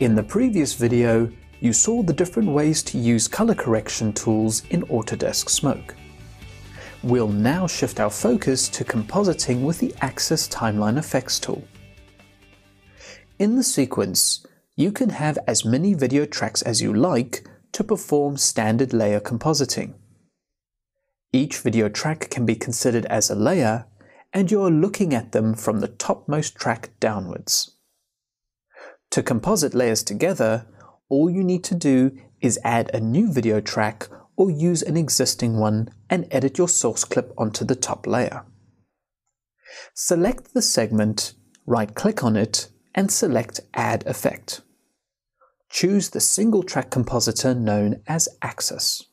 In the previous video, you saw the different ways to use color correction tools in Autodesk Smoke. We'll now shift our focus to compositing with the Axis Timeline Effects tool. In the sequence, you can have as many video tracks as you like to perform standard layer compositing. Each video track can be considered as a layer, and you are looking at them from the topmost track downwards. To composite layers together, all you need to do is add a new video track or use an existing one and edit your source clip onto the top layer. Select the segment, right-click on it, and select Add Effect. Choose the single track compositor known as Axis.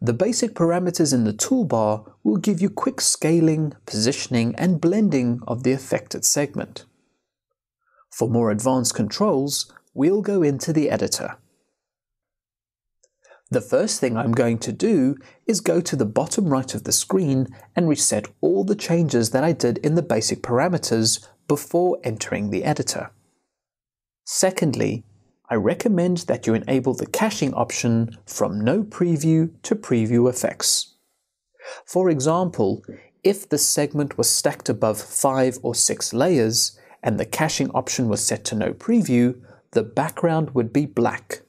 The basic parameters in the toolbar will give you quick scaling, positioning, and blending of the affected segment. For more advanced controls, we'll go into the editor. The first thing I'm going to do is go to the bottom right of the screen and reset all the changes that I did in the basic parameters before entering the editor. Secondly, I recommend that you enable the caching option from No Preview to Preview Effects. For example, if the segment was stacked above 5 or 6 layers, and the caching option was set to no preview, the background would be black.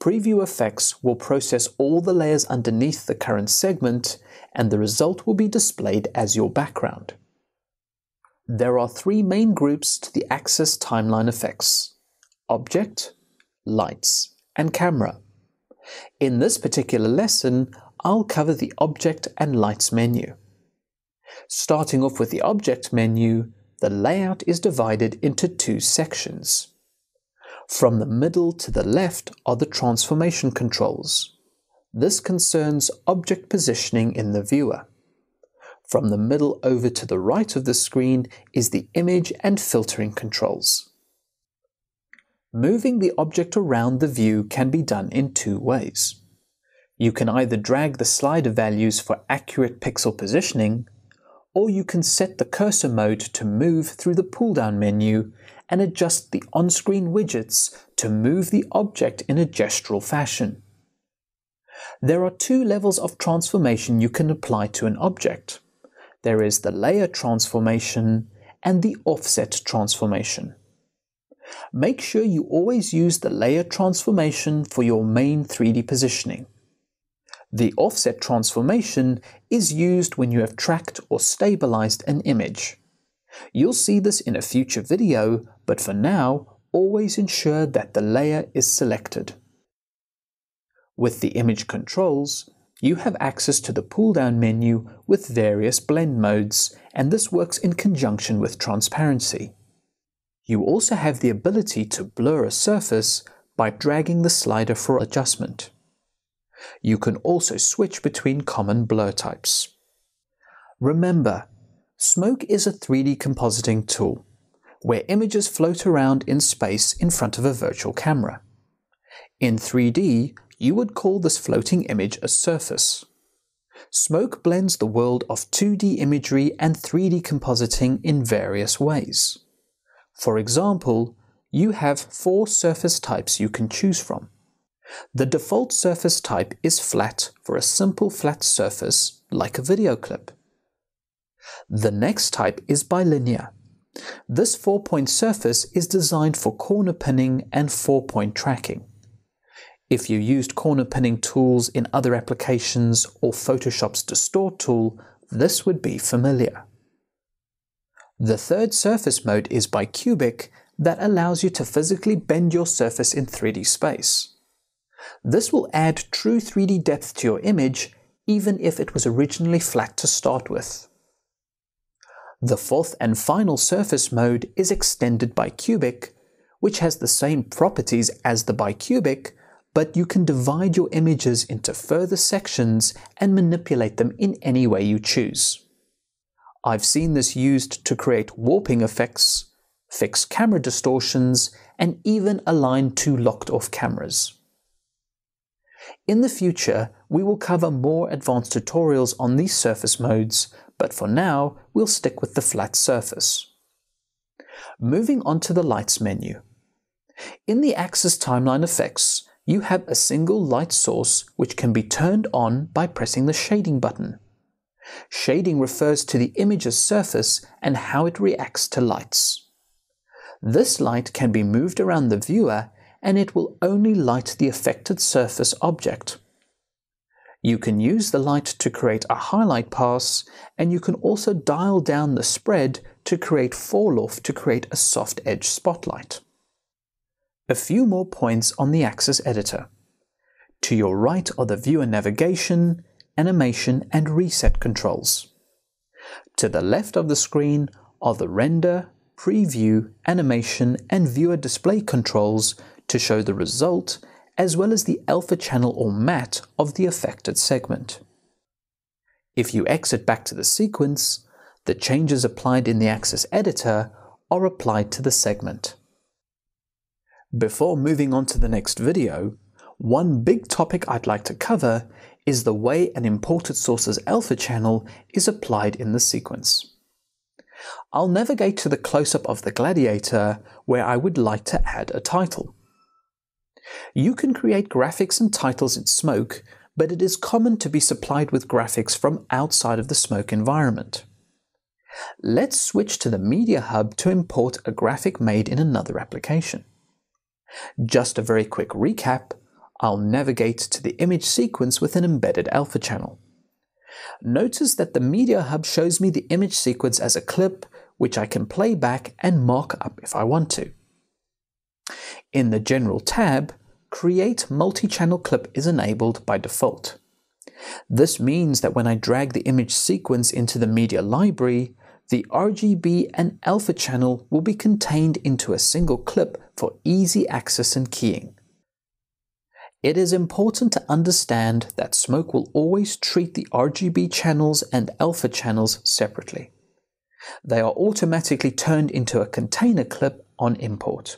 Preview effects will process all the layers underneath the current segment and the result will be displayed as your background. There are three main groups to the Axis timeline effects Object, Lights, and Camera. In this particular lesson, I'll cover the Object and Lights menu. Starting off with the Object menu, the layout is divided into two sections. From the middle to the left are the transformation controls. This concerns object positioning in the viewer. From the middle over to the right of the screen is the image and filtering controls. Moving the object around the view can be done in two ways. You can either drag the slider values for accurate pixel positioning, or you can set the cursor mode to move through the pull-down menu and adjust the on-screen widgets to move the object in a gestural fashion. There are two levels of transformation you can apply to an object. There is the layer transformation and the offset transformation. Make sure you always use the layer transformation for your main 3D positioning. The offset transformation is used when you have tracked or stabilized an image. You'll see this in a future video, but for now, always ensure that the layer is selected. With the image controls, you have access to the pull-down menu with various blend modes, and this works in conjunction with transparency. You also have the ability to blur a surface by dragging the slider for adjustment. You can also switch between common blur types. Remember, Smoke is a 3D compositing tool, where images float around in space in front of a virtual camera. In 3D, you would call this floating image a surface. Smoke blends the world of 2D imagery and 3D compositing in various ways. For example, you have four surface types you can choose from. The default surface type is flat for a simple flat surface like a video clip. The next type is bilinear. This four-point surface is designed for corner pinning and four-point tracking. If you used corner pinning tools in other applications or Photoshop's distort tool, this would be familiar. The third surface mode is bicubic that allows you to physically bend your surface in 3D space. This will add true 3D depth to your image even if it was originally flat to start with. The fourth and final surface mode is extended bicubic, which has the same properties as the bicubic, but you can divide your images into further sections and manipulate them in any way you choose. I've seen this used to create warping effects, fix camera distortions, and even align two locked off cameras. In the future, we will cover more advanced tutorials on these surface modes, but for now, we'll stick with the flat surface. Moving on to the lights menu. In the axis timeline effects, you have a single light source which can be turned on by pressing the shading button. Shading refers to the image's surface and how it reacts to lights. This light can be moved around the viewer and it will only light the affected surface object. You can use the light to create a highlight pass and you can also dial down the spread to create fall off to create a soft edge spotlight. A few more points on the Axis editor. To your right are the viewer navigation, animation and reset controls. To the left of the screen are the render, preview, animation and viewer display controls to show the result as well as the alpha channel or matte of the affected segment. If you exit back to the sequence, the changes applied in the Axis editor are applied to the segment. Before moving on to the next video, one big topic I'd like to cover is the way an imported source's alpha channel is applied in the sequence. I'll navigate to the close-up of the gladiator where I would like to add a title. You can create graphics and titles in Smoke, but it is common to be supplied with graphics from outside of the Smoke environment. Let's switch to the Media Hub to import a graphic made in another application. Just a very quick recap, I'll navigate to the image sequence with an embedded alpha channel. Notice that the Media Hub shows me the image sequence as a clip, which I can play back and mark up if I want to. In the General tab, Create Multi-Channel Clip is enabled by default. This means that when I drag the image sequence into the media library, the RGB and alpha channel will be contained into a single clip for easy access and keying. It is important to understand that Smoke will always treat the RGB channels and alpha channels separately. They are automatically turned into a container clip on import.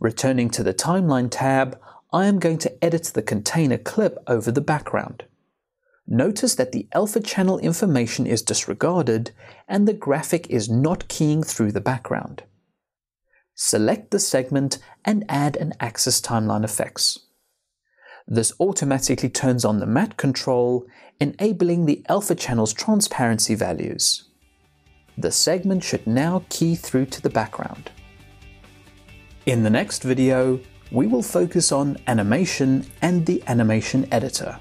Returning to the Timeline tab, I am going to edit the container clip over the background. Notice that the alpha channel information is disregarded and the graphic is not keying through the background select the segment and add an axis timeline effects. This automatically turns on the matte control, enabling the alpha channel's transparency values. The segment should now key through to the background. In the next video, we will focus on animation and the animation editor.